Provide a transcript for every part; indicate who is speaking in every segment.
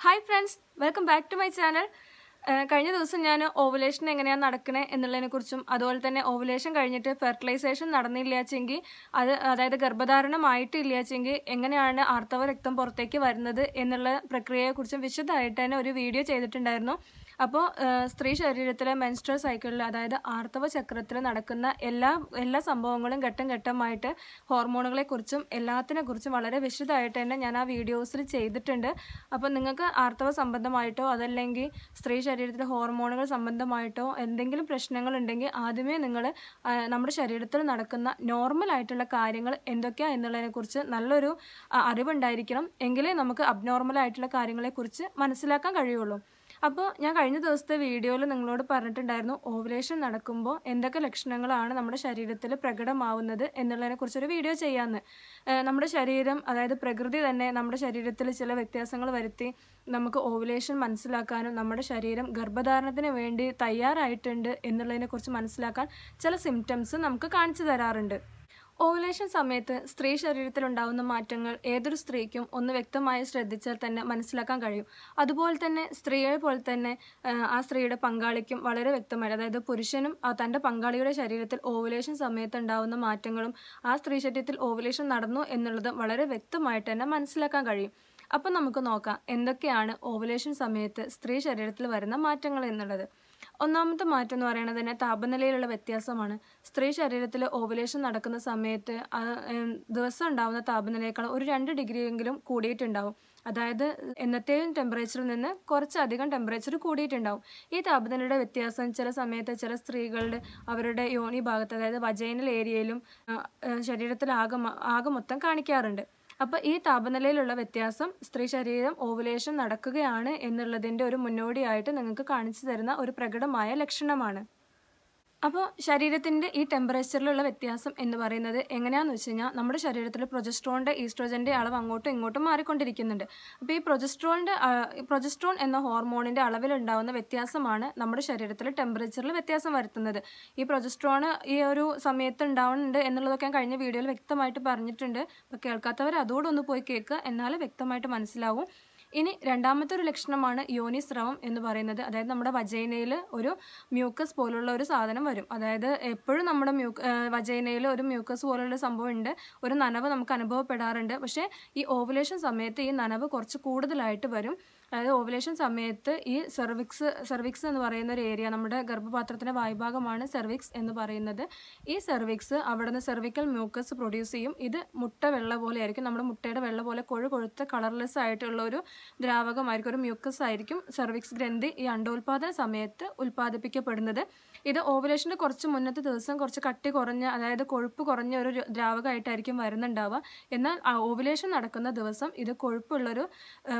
Speaker 1: Hi friends welcome back to my channel കഴിഞ്ഞ ദിവസം ഞാൻ ഓവുലേഷൻ എങ്ങനെയാണ് നടക്കണേ എന്നുള്ളതിനെക്കുറിച്ചും അതുപോലെ തന്നെ ഓവുലേഷൻ കഴിഞ്ഞിട്ട് ഫെർട്ടിലൈസേഷൻ നടന്നില്ലാച്ചെങ്കിൽ അത് അതായത് ഗർഭധാരണമായിട്ടില്ലാച്ചെങ്കിൽ എങ്ങനെയാണ് ആർത്തവ രക്തം പുറത്തേക്ക് വരുന്നത് എന്നുള്ള പ്രക്രിയയെക്കുറിച്ചും വിശദമായിട്ട് തന്നെ ഒരു വീഡിയോ ചെയ്തിട്ടുണ്ടായിരുന്നു. അപ്പോൾ സ്ത്രീ ശരീരത്തിലെ മെൻസ്ട്രൽ സൈക്കിളിൽ അതായത് ആർത്തവ ചക്രത്തിൽ നടക്കുന്ന എല്ലാ എല്ലാ സംഭവങ്ങളും ഘട്ടം ഘട്ടമായിട്ട് ഹോർമോണുകളെക്കുറിച്ചും എല്ലാത്തിനെക്കുറിച്ചും വളരെ വിശദമായിട്ട് തന്നെ ഞാൻ ആ വീഡിയോസിൽ ചെയ്തിട്ടുണ്ട്. അപ്പോൾ നിങ്ങൾക്ക് ആർത്തവ സംബന്ധമായിട്ടോ അതല്ലെങ്കിൽ സ്ത്രീ ശരീരത്തിലെ ഹോർമോണുകൾ സംബന്ധമായിട്ടോ എന്തെങ്കിലും പ്രശ്നങ്ങൾ ഉണ്ടെങ്കിൽ ആദ്യമേ നിങ്ങൾ നമ്മുടെ ശരീരത്തിൽ നടക്കുന്ന നോർമൽ ആയിട്ടുള്ള കാര്യങ്ങൾ എന്തൊക്കെയാണ് എന്നുള്ളതിനെക്കുറിച്ച് നല്ലൊരു അറിവുണ്ടായിരിക്കണം. എങ്കിലേ നമുക്ക് അബ്നോർമൽ ആയിട്ടുള്ള കാര്യങ്ങളെക്കുറിച്ച് മനസ്സിലാക്കാൻ കഴിയുള്ളൂ. അപ്പോൾ ഞാൻ കഴിഞ്ഞ ദിവസത്തെ വീഡിയോയിൽ നിങ്ങളോട് പറഞ്ഞിട്ടുണ്ടായിരുന്നു ഓവുലേഷൻ നടക്കുമ്പോൾ എന്തൊക്കെ ലക്ഷണങ്ങളാണ് നമ്മുടെ ശരീരത്തിൽ പ്രകടമാവുന്നത് എന്നുള്ളതിനെക്കുറിച്ചൊരു വീഡിയോ ചെയ്യാമെന്ന് നമ്മുടെ ശരീരം അതായത് പ്രകൃതി തന്നെ നമ്മുടെ ശരീരത്തിൽ ചില വ്യത്യാസങ്ങൾ വരുത്തി നമുക്ക് ഓവുലേഷൻ മനസ്സിലാക്കാനും നമ്മുടെ ശരീരം ഗർഭധാരണത്തിന് വേണ്ടി തയ്യാറായിട്ടുണ്ട് എന്നുള്ളതിനെക്കുറിച്ച് മനസ്സിലാക്കാൻ ചില സിംറ്റംസ് നമുക്ക് കാണിച്ചു തരാറുണ്ട്. ഓവുലേഷൻ സമയത്ത് സ്ത്രീ ശരീരത്തിൽ ഉണ്ടാകുന്ന മാറ്റങ്ങൾ ഏതൊരു സ്ത്രീക്കും ഒന്ന് വ്യക്തമായി ശ്രദ്ധിച്ചാൽ തന്നെ മനസ്സിലാക്കാൻ കഴിയും. അതുപോലെ തന്നെ സ്ത്രീയെ പോലെ തന്നെ ആ, സ്ത്രീയുടെ പങ്കാളിക്കും വളരെ വ്യക്തമായി അതായത് പുരുഷനും തന്റെ പങ്കാളിയുടെ ശരീരത്തിൽ ഓവുലേഷൻ സമയത്ത് ഉണ്ടാകുന്ന മാറ്റങ്ങളും ആ സ്ത്രീ ശരീരത്തിൽ ഓവുലേഷൻ നടന്നു എന്നുള്ളത് വളരെ വ്യക്തമായിട്ട് തന്നെ മനസ്സിലാക്കാൻ കഴിയും. അപ്പം നമുക്ക് നോക്കാം എന്തൊക്കെയാണ് ഓവുലേഷൻ സമയത്ത് സ്ത്രീ ശരീരത്തിൽ വരുന്ന മാറ്റങ്ങൾ എന്നുള്ളത്. ഒന്നാമത്തെ മാറ്റം എന്ന് പറയുന്നത് തന്നെ താപനിലയിലുള്ള വ്യത്യാസമാണ്. സ്ത്രീ ശരീരത്തിൽ ഓവുലേഷൻ നടക്കുന്ന സമയത്ത് ദിവസം ഉണ്ടാകുന്ന താപനിലയേക്കാൾ ഒരു രണ്ട് ഡിഗ്രിയെങ്കിലും കൂടിയിട്ടുണ്ടാവും. അതായത് എന്നത്തെയും ടെമ്പറേച്ചറിൽ നിന്ന് കുറച്ചധികം ടെമ്പറേച്ചർ കൂടിയിട്ടുണ്ടാവും. ഈ താപനിലയുടെ വ്യത്യാസം ചില സമയത്ത് ചില സ്ത്രീകളുടെ അവരുടെ യോനി ഭാഗത്ത് അതായത് വജൈനൽ ഏരിയയിലും ശരീരത്തിൽ ആകെ ആകെ മൊത്തം കാണിക്കാറുണ്ട്. അപ്പോൾ ഈ താപനിലയിലുള്ള വ്യത്യാസം സ്ത്രീ ശരീരം ഓവുലേഷൻ നടക്കുകയാണ് എന്നുള്ളതിന്റെ ഒരു മുന്നോടിയായിട്ട് നിങ്ങൾക്ക് കാണിച്ചു തരുന്ന ഒരു പ്രകടമായ ലക്ഷണമാണ്. അപ്പോൾ ശരീരത്തിന്റെ ഈ ടെമ്പറേച്ചറിലുള്ള വ്യത്യാസം എന്ന് പറയുന്നത് എങ്ങനെയാണെന്ന് വെച്ച് കഴിഞ്ഞാൽ നമ്മുടെ ശരീരത്തിൽ പ്രൊജസ്ട്രോണിന്റെ ഈസ്ട്രോജന്റെ അളവ് അങ്ങോട്ടും ഇങ്ങോട്ടും മാറിക്കൊണ്ടിരിക്കുന്നുണ്ട്. അപ്പോൾ ഈ പ്രൊജസ്ട്രോണിന്റെ പ്രൊജസ്ട്രോൺ എന്ന ഹോർമോണിന്റെ അളവിലുണ്ടാകുന്ന വ്യത്യാസമാണ് നമ്മുടെ ശരീരത്തിൽ ടെമ്പറേച്ചറിൽ വ്യത്യാസം വരുത്തുന്നത്. ഈ പ്രൊജസ്ട്രോൺ ഈ ഒരു സമയത്ത് ഉണ്ടാവുന്നുണ്ട് എന്നുള്ളതൊക്കെ ഞാൻ കഴിഞ്ഞ വീഡിയോയിൽ വ്യക്തമായിട്ട് പറഞ്ഞിട്ടുണ്ട്. അപ്പോൾ കേൾക്കാത്തവർ അതോടൊന്ന് പോയി കേൾക്കുക. എന്നാൽ വ്യക്തമായിട്ട് മനസ്സിലാവും. ഇനി രണ്ടാമത്തെ ഒരു ലക്ഷണമാണ് യോനി സ്രവം എന്ന് പറയുന്നത്. അതായത് നമ്മുടെ വജൈനയിൽ ഒരു മ്യൂക്കസ് പോലുള്ള ഒരു സാധനം വരും. അതായത് എപ്പോഴും നമ്മുടെ മ്യൂ വജൈനയിൽ ഒരു മ്യൂക്കസ് പോലുള്ള സംഭവം ഉണ്ട്. ഒരു നനവ് നമുക്ക് അനുഭവപ്പെടാറുണ്ട്. പക്ഷേ ഈ ഓവുലേഷൻ സമയത്ത് ഈ നനവ് കുറച്ച് കൂടുതലായിട്ട് വരും. അതായത് ഓവുലേഷൻ സമയത്ത് ഈ സെർവിക്സ് സെർവിക്സ് എന്ന് പറയുന്ന ഒരു ഏരിയ നമ്മുടെ ഗർഭപാത്രത്തിന്റെ വായ്ഭാഗമാണ് സെർവിക്സ് എന്ന് പറയുന്നത്. ഈ സെർവിക്സ് അവിടെ നിന്ന് സെർവിക്കൽ മ്യൂക്കസ് പ്രൊഡ്യൂസ് ചെയ്യും. ഇത് മുട്ട വെള്ള പോലെ ആയിരിക്കും. നമ്മുടെ മുട്ടയുടെ വെള്ള പോലെ കൊഴു കൊഴുത്ത കളർലെസ് ആയിട്ടുള്ള ഒരു ദ്രാവകമായിരിക്കും. ഒരു മ്യൂക്കസ് ആയിരിക്കും സെർവിക്സ് ഗ്രന്ഥി ഈ അണ്ടോൽപാദന സമയത്ത് ഉൽപ്പാദിപ്പിക്കപ്പെടുന്നത് ഇത് ഓവലേഷന്റെ കുറച്ച് മുന്നത്തെ ദിവസം കുറച്ച് കട്ടി കുറഞ്ഞ അതായത് കൊഴുപ്പ് കുറഞ്ഞ ഒരു ദ്രാവകമായിട്ടായിരിക്കും വരുന്നുണ്ടാവുക. എന്നാൽ ഓവലേഷൻ നടക്കുന്ന ദിവസം ഇത് കൊഴുപ്പുള്ളൊരു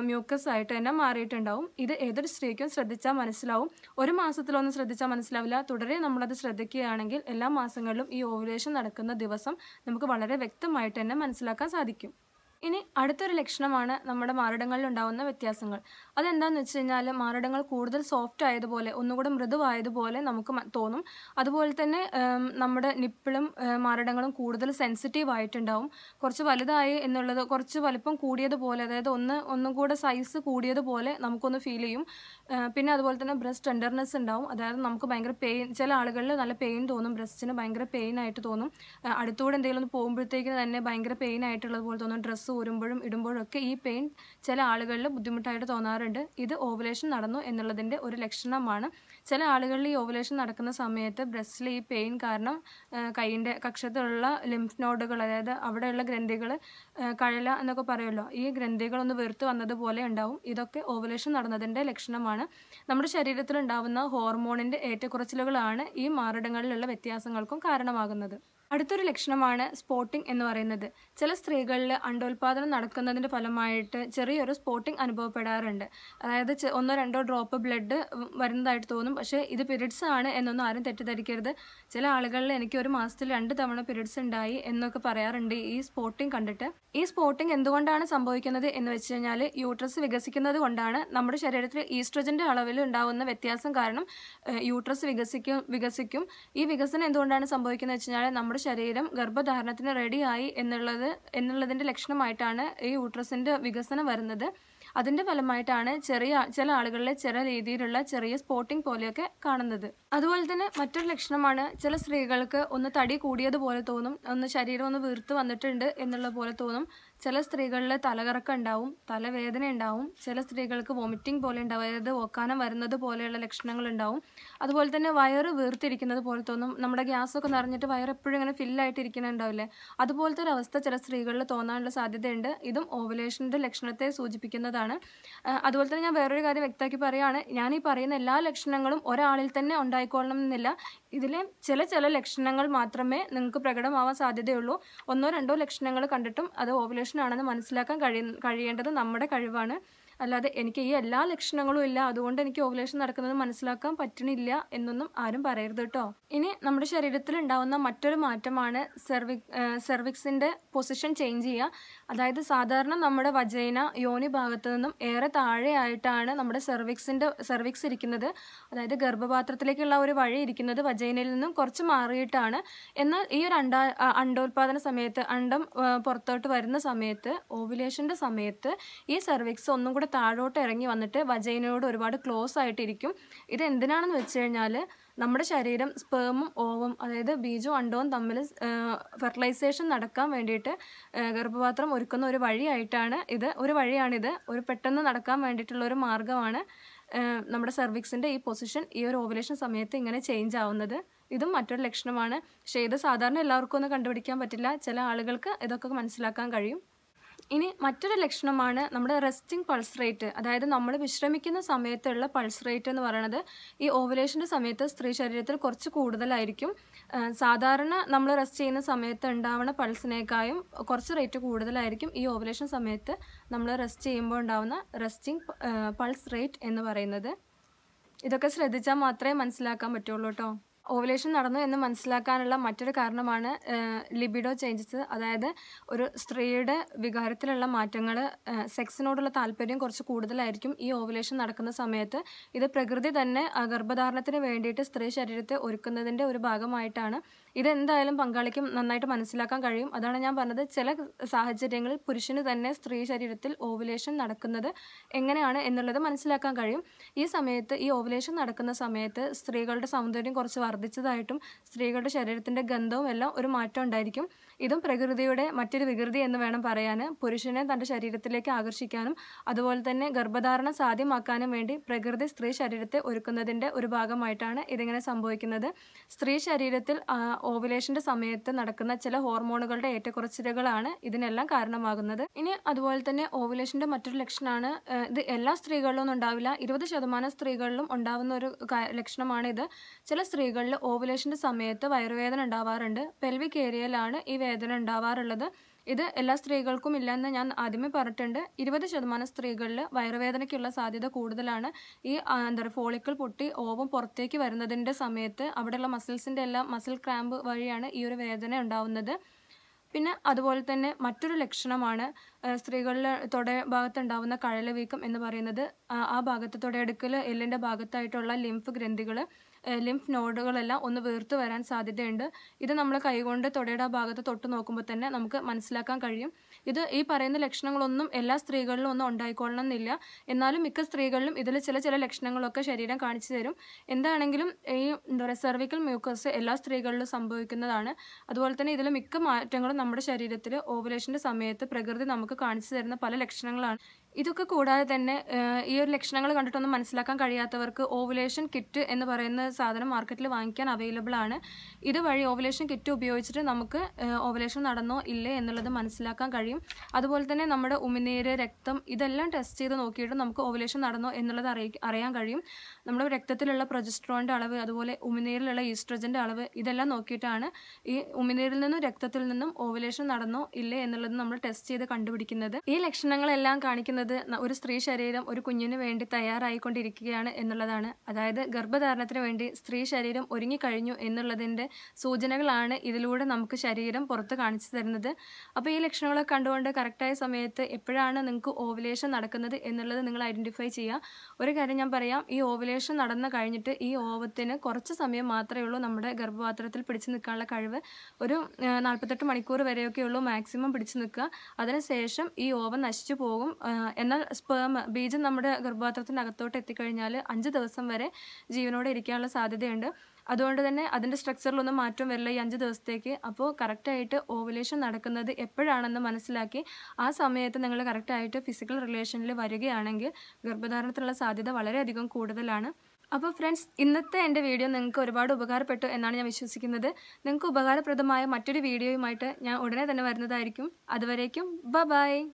Speaker 1: മ്യൂക്കസ് ആയിട്ട് തന്നെ മാറിയിട്ടുണ്ടാവും. ഇത് ഏതൊരു സ്ത്രീക്കും ശ്രദ്ധിച്ചാൽ മനസ്സിലാവും. ഒരു മാസത്തിലൊന്നും ശ്രദ്ധിച്ചാൽ മനസ്സിലാവില്ല. തുടരെ നമ്മളത് ശ്രദ്ധിക്കുകയാണെങ്കിൽ എല്ലാ മാസങ്ങളിലും ഈ ഓവുലേഷൻ നടക്കുന്ന ദിവസം നമുക്ക് വളരെ വ്യക്തമായിട്ട് തന്നെ മനസ്സിലാക്കാൻ സാധിക്കും. ഇനി അടുത്തൊരു ലക്ഷണമാണ് നമ്മുടെ മാറിടങ്ങളിൽ ഉണ്ടാകുന്ന വ്യത്യാസങ്ങൾ. അതെന്താന്ന് വെച്ച് കഴിഞ്ഞാൽ മാറിടങ്ങൾ കൂടുതൽ സോഫ്റ്റ് ആയതുപോലെ ഒന്നുകൂടെ മൃദുവായതുപോലെ നമുക്ക് തോന്നും. അതുപോലെ തന്നെ നമ്മുടെ നിപ്പിളും മാറിടങ്ങളും കൂടുതൽ സെൻസിറ്റീവ് ആയിട്ടുണ്ടാവും. കുറച്ച് വലുതായി എന്നുള്ളത് കുറച്ച് വലുപ്പം കൂടിയതുപോലെ അതായത് ഒന്ന് ഒന്നും കൂടെ സൈസ് കൂടിയതുപോലെ നമുക്കൊന്ന് ഫീൽ ചെയ്യും. പിന്നെ അതുപോലെ തന്നെ ബ്രസ്റ്റ് ടെൻഡർനെസ് ഉണ്ടാവും. അതായത് നമുക്ക് ഭയങ്കര പെയിൻ ചില ആളുകളിൽ നല്ല പെയിൻ തോന്നും ബ്രസ്റ്റിന് ഭയങ്കര പെയിൻ ആയിട്ട് തോന്നും. അടുത്തൂടെ എന്തെങ്കിലും ഒന്ന് പോകുമ്പോഴത്തേക്ക് തന്നെ ഭയങ്കര പെയിൻ ആയിട്ടുള്ളത് പോലെ തോന്നും. ഡ്രസ്സ് ഊരുമ്പോഴും ഇടുമ്പോഴും ഒക്കെ ഈ പെയിൻ ചില ആളുകളിൽ ബുദ്ധിമുട്ടായിട്ട് തോന്നാറുണ്ട്. ഇത് ഓവുലേഷൻ നടന്നു എന്നുള്ളതിന്റെ ഒരു ലക്ഷണമാണ്. ചില ആളുകളിൽ ഈ ഓവുലേഷൻ നടക്കുന്ന സമയത്ത് ബ്രസ്റ്റിൽ ഈ പെയിൻ കാരണം കൈയിന്റെ കക്ഷത്തിലുള്ള ലിംഫ് നോഡുകൾ അതായത് അവിടെയുള്ള ഗ്രന്ഥികൾ കഴല എന്നൊക്കെ പറയുമല്ലോ ഈ ഗ്രന്ഥികളൊന്ന് വെറുത്ത് വന്നതുപോലെ ഉണ്ടാവും. ഇതൊക്കെ ഓവുലേഷൻ നടന്നതിന്റെ ലക്ഷണമാണ്. നമ്മുടെ ശരീരത്തിലുണ്ടാവുന്ന ഹോർമോണിന്റെ ഏറ്റക്കുറച്ചിലുകളാണ് ഈ മാറിടങ്ങളിലുള്ള വ്യത്യാസങ്ങൾക്കും കാരണമാകുന്നത്. അടുത്തൊരു ലക്ഷണമാണ് സ്പോട്ടിംഗ് എന്ന് പറയുന്നത്. ചില സ്ത്രീകളിൽ അണ്ടോൽപാദനം നടക്കുന്നതിന്റെ ഫലമായിട്ട് ചെറിയൊരു സ്പോട്ടിംഗ് അനുഭവപ്പെടാറുണ്ട്. അതായത് ഒന്നോ രണ്ടോ ഡ്രോപ്പ് ബ്ലഡ് വരുന്നതായിട്ട് തോന്നും. പക്ഷേ ഇത് പിരിഡ്സ് ആണ് എന്നൊന്നും ആരും തെറ്റിദ്ധരിക്കരുത്. ചില ആളുകളിൽ എനിക്ക് ഒരു മാസത്തിൽ രണ്ട് തവണ പിരിഡ്സ് ഉണ്ടായി എന്നൊക്കെ പറയാറുണ്ട് ഈ സ്പോട്ടിംഗ് കണ്ടിട്ട്. ഈ സ്പോട്ടിംഗ് എന്തുകൊണ്ടാണ് സംഭവിക്കുന്നത് എന്ന് വെച്ച് കഴിഞ്ഞാൽ യൂട്രസ് വികസിക്കുന്നത് കൊണ്ടാണ്. നമ്മുടെ ശരീരത്തിൽ ഈസ്ട്രജന്റെ അളവിൽ ഉണ്ടാകുന്ന വ്യത്യാസം കാരണം യൂട്രസ് വികസിക്കും വികസിക്കും. ഈ വികസനം എന്തുകൊണ്ടാണ് സംഭവിക്കുന്നത് വെച്ച് കഴിഞ്ഞാൽ നമ്മുടെ ശരീരം ഗർഭധാരണത്തിന് റെഡിയായി എന്നുള്ളത് എന്നുള്ളതിന്റെ ലക്ഷണമായിട്ടാണ് ഈ യൂട്രസിന്റെ വികസനം വരുന്നത്. അതിന്റെ ഫലമായിട്ടാണ് ചെറിയ ചില ആളുകളിലെ ചില രീതിയിലുള്ള ചെറിയ സ്പോട്ടിംഗ് പോലെയൊക്കെ കാണുന്നത്. അതുപോലെ തന്നെ മറ്റൊരു ലക്ഷണമാണ് ചില സ്ത്രീകൾക്ക് ഒന്ന് തടി കൂടിയതുപോലെ തോന്നും ഒന്ന് ശരീരം ഒന്ന് വീർത്ത് വന്നിട്ടുണ്ട് എന്നുള്ള പോലെ തോന്നും. ചില സ്ത്രീകളിൽ തലകറക്കം ഉണ്ടാവും തലവേദന ഉണ്ടാവും ചില സ്ത്രീകൾക്ക് വോമിറ്റിംഗ് പോലെ ഉണ്ടാവും അതായത് ഓക്കാനം വരുന്നത് പോലെയുള്ള ലക്ഷണങ്ങൾ ഉണ്ടാവും. അതുപോലെ തന്നെ വയറ് വീർത്തിരിക്കുന്നത് പോലെ തോന്നും. നമ്മുടെ ഗ്യാസൊക്കെ നിറഞ്ഞിട്ട് വയർ എപ്പോഴും ഇങ്ങനെ ഫില്ലായിട്ട് ഇരിക്കുന്നുണ്ടാവില്ലേ അതുപോലത്തെ ഒരു അവസ്ഥ ചില സ്ത്രീകളിൽ തോന്നാനുള്ള സാധ്യതയുണ്ട്. ഇതും ഓവുലേഷന്റെ ലക്ഷണത്തെ സൂചിപ്പിക്കുന്നതാണ്. അതുപോലെ തന്നെ ഞാൻ വേറൊരു കാര്യം വ്യക്തമാക്കി പറയുകയാണ്. ഞാൻ ഈ പറയുന്ന എല്ലാ ലക്ഷണങ്ങളും ഒരാളിൽ തന്നെ ഉണ്ടായിക്കൊള്ളണം എന്നില്ല. ഇതിലെ ചില ചില ലക്ഷണങ്ങൾ മാത്രമേ നിങ്ങൾക്ക് പ്രകടമാവാൻ സാധ്യതയുള്ളൂ. ഒന്നോ രണ്ടോ ലക്ഷണങ്ങൾ കണ്ടിട്ടും അത് ഓവുലേഷൻ ആണെന്ന് മനസ്സിലാക്കാൻ കഴിയ കഴിയേണ്ടത് നമ്മുടെ കഴിവാണ്. അല്ലാതെ എനിക്ക് ഈ എല്ലാ ലക്ഷണങ്ങളും ഇല്ല. അതുകൊണ്ട് എനിക്ക് ഓവുലേഷൻ നടക്കുന്നത് മനസ്സിലാക്കാൻ പറ്റണില്ല എന്നൊന്നും ആരും പറയരുത് കേട്ടോ ഇനി നമ്മുടെ ശരീരത്തിൽ ഉണ്ടാവുന്ന മറ്റൊരു മാറ്റമാണ് സെർവിക് സെർവിക്സിന്റെ പൊസിഷൻ ചേഞ്ച് ചെയ്യുക. അതായത് സാധാരണ നമ്മുടെ വജൈന യോനി ഭാഗത്ത് നിന്നും ഏറെ താഴെയായിട്ടാണ് നമ്മുടെ സെർവിക്സിന്റെ സെർവിക്സ് ഇരിക്കുന്നത്. അതായത് ഗർഭപാത്രത്തിലേക്കുള്ള ഒരു വഴി ഇരിക്കുന്നത് വജൈനയിൽ നിന്നും കുറച്ച് മാറിയിട്ടാണ്. എന്നാൽ ഈ ഒരു അണ്ട അണ്ടോത്പാദന സമയത്ത് അണ്ടം പുറത്തോട്ട് വരുന്ന സമയത്ത് ഓവുലേഷന്റെ സമയത്ത് ഈ സെർവിക്സ് ഒന്നും കൂടെ താഴോട്ട് ഇറങ്ങി വന്നിട്ട് വജൈനയോട് ഒരുപാട് ക്ലോസ് ആയിട്ടിരിക്കും. ഇത് എന്തിനാണെന്ന് വെച്ച് കഴിഞ്ഞാൽ നമ്മുടെ ശരീരം സ്പേമും ഓവും അതായത് ബീജവും അണ്ടവും തമ്മിൽ ഫെർട്ടിലൈസേഷൻ നടക്കാൻ വേണ്ടിയിട്ട് ഗർഭപാത്രം ഒരുക്കുന്ന ഒരു വഴിയായിട്ടാണ് ഇത്. ഒരു വഴിയാണിത്. ഒരു പെട്ടെന്ന് നടക്കാൻ വേണ്ടിയിട്ടുള്ള ഒരു മാർഗമാണ് നമ്മുടെ സെർവിക്സിന്റെ ഈ പൊസിഷൻ ഈ ഒരു ഓവുലേഷൻ സമയത്ത് ഇങ്ങനെ ചേഞ്ച് ആവുന്നത്. ഇതും മറ്റൊരു ലക്ഷണമാണ്. പക്ഷേ ഇത് സാധാരണ എല്ലാവർക്കും ഒന്നും കണ്ടുപിടിക്കാൻ പറ്റില്ല. ചില ആളുകൾക്ക് ഇതൊക്കെ മനസ്സിലാക്കാൻ കഴിയും. ഇനി മറ്റൊരു ലക്ഷണമാണ് നമ്മുടെ റെസ്റ്റിംഗ് പൾസ് റേറ്റ് അതായത് നമ്മൾ വിശ്രമിക്കുന്ന സമയത്തുള്ള പൾസ് റേറ്റ് എന്ന് പറയുന്നത് ഈ ഓവുലേഷന്റെ സമയത്ത് സ്ത്രീ ശരീരത്തിൽ കുറച്ച് കൂടുതലായിരിക്കും. സാധാരണ നമ്മൾ റെസ്റ്റ് ചെയ്യുന്ന സമയത്ത് ഉണ്ടാവുന്ന പൾസിനേക്കാളും കുറച്ച് റേറ്റ് കൂടുതലായിരിക്കും ഈ ഓവുലേഷൻ സമയത്ത് നമ്മൾ റെസ്റ്റ് ചെയ്യുമ്പോൾ ഉണ്ടാവുന്ന റെസ്റ്റിംഗ് പൾസ് റേറ്റ് എന്ന് പറയുന്നത്. ഇതൊക്കെ ശ്രദ്ധിച്ചാൽ മാത്രമേ മനസ്സിലാക്കാൻ പറ്റുള്ളൂ കേട്ടോ. ഓവുലേഷൻ നടന്നു എന്ന് മനസ്സിലാക്കാനുള്ള മറ്റൊരു കാരണമാണ് ലിബിഡോ ചേഞ്ചസ് അതായത് ഒരു സ്ത്രീയുടെ വികാരത്തിലുള്ള മാറ്റങ്ങൾ സെക്സിനോടുള്ള താല്പര്യം കുറച്ച് കൂടുതലായിരിക്കും ഈ ഓവലേഷൻ നടക്കുന്ന സമയത്ത്. ഇത് പ്രകൃതി തന്നെ ഗർഭധാരണത്തിന് വേണ്ടിയിട്ട് സ്ത്രീ ശരീരത്തെ ഒരുക്കുന്നതിന്റെ ഒരു ഭാഗമായിട്ടാണ്. ഇതെന്തായാലും പങ്കാളിക്കും നന്നായിട്ട് മനസ്സിലാക്കാൻ കഴിയും. അതാണ് ഞാൻ പറഞ്ഞത്. ചില സാഹചര്യങ്ങളിൽ പുരുഷന് തന്നെ സ്ത്രീ ശരീരത്തിൽ ഓവുലേഷൻ നടക്കുന്നത് എങ്ങനെയാണ് എന്നുള്ളത് മനസ്സിലാക്കാൻ കഴിയും. ഈ സമയത്ത് ഈ ഓവുലേഷൻ നടക്കുന്ന സമയത്ത് സ്ത്രീകളുടെ സൗന്ദര്യം കുറച്ച് വർദ്ധിച്ചതായിട്ടും സ്ത്രീകളുടെ ശരീരത്തിന്റെ ഗന്ധവും എല്ലാം ഒരു മാറ്റം ഉണ്ടായിരിക്കും. ഇതും പ്രകൃതിയുടെ മറ്റൊരു വികൃതി എന്ന് വേണം പറയാൻ പുരുഷനെ തന്റെ ശരീരത്തിലേക്ക് ആകർഷിക്കാനും അതുപോലെ തന്നെ ഗർഭധാരണം സാധ്യമാക്കാനും വേണ്ടി പ്രകൃതി സ്ത്രീ ശരീരത്തെ ഒരുക്കുന്നതിന്റെ ഒരു ഭാഗമായിട്ടാണ് ഇതിങ്ങനെ സംഭവിക്കുന്നത്. സ്ത്രീ ശരീരത്തിൽ ഓവുലേഷന്റെ സമയത്ത് നടക്കുന്ന ചില ഹോർമോണുകളുടെ ഏറ്റക്കുറച്ചിലുകളാണ് ഇതിനെല്ലാം കാരണമാകുന്നത്. ഇനി അതുപോലെ തന്നെ ഓവുലേഷന്റെ മറ്റൊരു ലക്ഷണമാണ് ഇത് എല്ലാ സ്ത്രീകളിലും ഉണ്ടാവില്ല. ഇരുപത് ശതമാനം സ്ത്രീകളിലും ഉണ്ടാവുന്ന ഒരു ലക്ഷണമാണിത്. ചില സ്ത്രീകളിൽ ഓവുലേഷന്റെ സമയത്ത് വയറുവേദന ഉണ്ടാവാറുണ്ട്. പെൽവിക് ഏരിയയിലാണ് ഈ വേദന ഉണ്ടാവാറുള്ളത്. ഇത് എല്ലാ സ്ത്രീകൾക്കും ഇല്ലെന്ന് ഞാൻ ആദ്യമേ പറഞ്ഞിട്ടുണ്ട്. ഇരുപത് ശതമാനം സ്ത്രീകളിൽ വയറുവേദനയ്ക്കുള്ള സാധ്യത കൂടുതലാണ്. ഈ എന്താ പറയുക ഫോളിക്കിൾ പൊട്ടി ഓവം പുറത്തേക്ക് വരുന്നതിന്റെ സമയത്ത് അവിടെയുള്ള മസിൽസിന്റെ എല്ലാം മസിൽ ക്രാമ്പ് വഴിയാണ് ഈ ഒരു വേദന ഉണ്ടാവുന്നത്. പിന്നെ അതുപോലെ തന്നെ മറ്റൊരു ലക്ഷണമാണ് ആ, സ്ത്രീകളിൽ തൊട ഭാഗത്തുണ്ടാവുന്ന കഴല വീക്കം എന്ന് പറയുന്നത് ആ ഭാഗത്ത് തൊടയെടുക്കൽ എല്ലിന്റെ ഭാഗത്തായിട്ടുള്ള ലിംഫ് ഗ്രന്ഥികൾ ലിംഫ് നോഡുകളെല്ലാം ഒന്ന് വീർത്തു വരാൻ സാധ്യതയുണ്ട്. ഇത് നമ്മൾ കൈകൊണ്ട് തൊടയുടെ ആ ഭാഗത്ത് തൊട്ട് നോക്കുമ്പോൾ തന്നെ നമുക്ക് മനസ്സിലാക്കാൻ കഴിയും. ഇത് ഈ പറയുന്ന ലക്ഷണങ്ങളൊന്നും എല്ലാ സ്ത്രീകളിലും ഒന്നും ഉണ്ടായിക്കൊള്ളണം എന്നില്ല എന്നാലും മിക്ക സ്ത്രീകളിലും ഇതിൽ ചില ചില ലക്ഷണങ്ങളൊക്കെ ശരീരം കാണിച്ചു തരും. എന്താണെങ്കിലും ഈ എന്താ പറയുക സെർവിക്കൽ മ്യൂക്കസ് എല്ലാ സ്ത്രീകളിലും സംഭവിക്കുന്നതാണ്. അതുപോലെ തന്നെ ഇതിൽ മിക്ക മാറ്റങ്ങളും നമ്മുടെ ശരീരത്തിൽ ഓവുലേഷന്റെ സമയത്ത് പ്രകൃതി നമുക്ക് കാണിച്ചു തരുന്ന പല ലക്ഷണങ്ങളാണ് ഇതൊക്കെ കൂടാതെ തന്നെ ഈ ഒരു ലക്ഷണങ്ങൾ കണ്ടിട്ടൊന്നും മനസ്സിലാക്കാൻ കഴിയാത്തവർക്ക് ഓവുലേഷൻ കിറ്റ് എന്ന് പറയുന്ന സാധനം മാർക്കറ്റിൽ വാങ്ങിക്കാൻ അവൈലബിൾ ആണ്. ഇതുവഴി ഓവുലേഷൻ കിറ്റ് ഉപയോഗിച്ചിട്ട് നമുക്ക് ഓവുലേഷൻ നടന്നോ ഇല്ലേ എന്നുള്ളത് മനസ്സിലാക്കാൻ കഴിയും. അതുപോലെ തന്നെ നമ്മുടെ ഉമിനീര് രക്തം ഇതെല്ലാം ടെസ്റ്റ് ചെയ്ത് നോക്കിയിട്ട് നമുക്ക് ഓവുലേഷൻ നടന്നോ എന്നുള്ളത് അറിയാൻ കഴിയും. നമ്മുടെ രക്തത്തിലുള്ള പ്രൊജസ്ട്രോണിന്റെ അളവ് അതുപോലെ ഉമിനീരിലുള്ള ഈസ്ട്രജന്റെ അളവ് ഇതെല്ലാം നോക്കിയിട്ടാണ് ഈ ഉമിനീരിൽ നിന്നും രക്തത്തിൽ നിന്നും ഓവുലേഷൻ നടന്നോ ഇല്ലേ എന്നുള്ളത് നമ്മൾ ടെസ്റ്റ് ചെയ്ത് കണ്ടുപിടിക്കുന്നത്. ഈ ലക്ഷണങ്ങളെല്ലാം കാണിക്കുന്നത് ന- ഒരു സ്ത്രീ ശരീരം ഒരു കുഞ്ഞിന് വേണ്ടി തയ്യാറായിക്കൊണ്ടിരിക്കുകയാണ് എന്നുള്ളതാണ്. അതായത് ഗർഭധാരണത്തിന് വേണ്ടി സ്ത്രീ ശരീരം ഒരുങ്ങിക്കഴിഞ്ഞു എന്നുള്ളതിന്റെ സൂചനകളാണ് ഇതിലൂടെ നമുക്ക് ശരീരം പുറത്ത് കാണിച്ചു തരുന്നത്. അപ്പോൾ ഈ ലക്ഷണങ്ങളൊക്കെ കണ്ടുകൊണ്ട് കറക്റ്റായ സമയത്ത് എപ്പോഴാണ് നിങ്ങൾക്ക് ഓവുലേഷൻ നടക്കുന്നത് എന്നുള്ളത് നിങ്ങൾ ഐഡന്റിഫൈ ചെയ്യുക. ഒരു കാര്യം ഞാൻ പറയാം ഈ ഓവുലേഷൻ നടന്നു കഴിഞ്ഞിട്ട് ഈ ഓവത്തിന് കുറച്ച് സമയം മാത്രമേ ഉള്ളൂ നമ്മുടെ ഗർഭപാത്രത്തിൽ പിടിച്ചു നിൽക്കാനുള്ള കഴിവ്. ഒരു നാൽപ്പത്തെട്ട് മണിക്കൂർ വരെയൊക്കെ ഉള്ളൂ മാക്സിമം പിടിച്ചു നിൽക്കുക. അതിനുശേഷം ഈ ഓവൻ നശിച്ചു പോകും. എന്നാൽ സ്പേം ബീജം നമ്മുടെ ഗർഭപാത്രത്തിന്റെ അകത്തോട്ട് എത്തിക്കഴിഞ്ഞാൽ അഞ്ച് ദിവസം വരെ ജീവനോടെ ഇരിക്കാനുള്ള സാധ്യതയുണ്ട്. അതുകൊണ്ട് തന്നെ അതിന്റെ സ്ട്രക്ചറിലൊന്നും മാറ്റം വരില്ല ഈ അഞ്ച് ദിവസത്തേക്ക്. അപ്പോൾ കറക്റ്റായിട്ട് ഓവുലേഷൻ നടക്കുന്നത് എപ്പോഴാണെന്ന് മനസ്സിലാക്കി ആ സമയത്ത് നിങ്ങൾ കറക്റ്റായിട്ട് ഫിസിക്കൽ റിലേഷനിൽ വരികയാണെങ്കിൽ ഗർഭധാരണത്തിനുള്ള സാധ്യത വളരെയധികം കൂടുതലാണ്. അപ്പോൾ ഫ്രണ്ട്സ് ഇന്നത്തെ എന്റെ വീഡിയോ നിങ്ങൾക്ക് ഒരുപാട് ഉപകാരപ്പെട്ടു എന്നാണ് ഞാൻ വിശ്വസിക്കുന്നത്. നിങ്ങൾക്ക് ഉപകാരപ്രദമായ മറ്റൊരു വീഡിയോയുമായിട്ട് ഞാൻ ഉടനെ തന്നെ വരുന്നതായിരിക്കും. അതുവരേക്കും ബ ബൈ